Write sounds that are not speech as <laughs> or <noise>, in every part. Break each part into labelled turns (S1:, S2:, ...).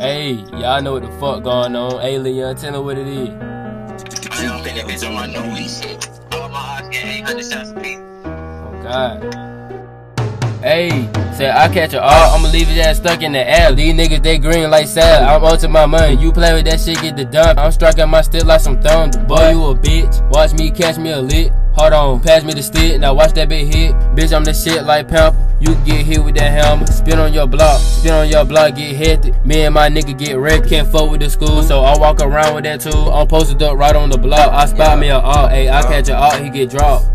S1: Hey, y'all know what the fuck going on. Hey, Leon, tell me what it is.
S2: I don't think that bitch on my nose. All my eyes get 800 shots of.
S1: Oh, God. Hey, say I catch a all, I'ma leave his ass stuck in the air. These niggas, they green like sad. I'm on to my money. You play with that shit, get the dump. I'm striking my stick like some thunder. Boy, you a bitch. Watch me catch me a lick. Hold on, pass me the stick, now watch that bitch hit. Bitch, I'm the shit like Pamper. You get hit with that helmet. Spin on your block, spin on your block, get hit. Me and my nigga get wrecked. Can't fuck with the school, so I walk around with that tool. I'm posted up right on the block. I spot me a alt, ayy, I catch a alt, he get dropped.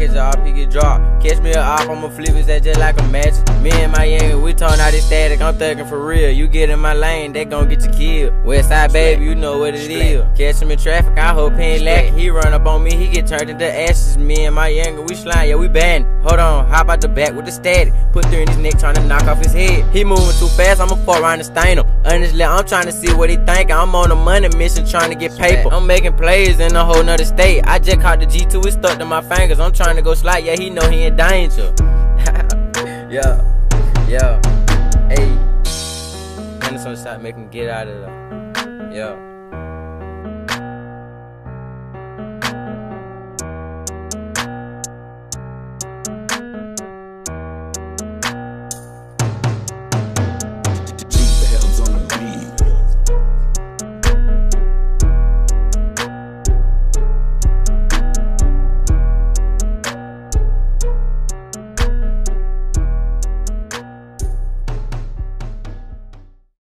S3: Catch a op, he get dropped. Catch me a op, I'ma flip his that just like a match. Me and my young, we turn out this static. I'm thuggin' for real. You get in my lane, they gon' get you killed. Westside baby, you know what it is. Catch him in traffic, I hope he ain't lacking. He run up on me, he get turned into ashes. Me and my younger, we slime, yeah, we banned. Hold on, hop out the back with the static. Put three in his neck, trying to knock off his head. He moving too fast, I'ma fall around and stain him. Honestly, I'm trying to see what he think. I'm on a money mission, trying to get paper. I'm making plays in a whole nother state. I just caught the G2, it stuck to my fingers. I'm trying to go slide, yeah, he know he in danger. <laughs> yeah, yeah, hey. Henderson shot, make him get out of there. Yeah.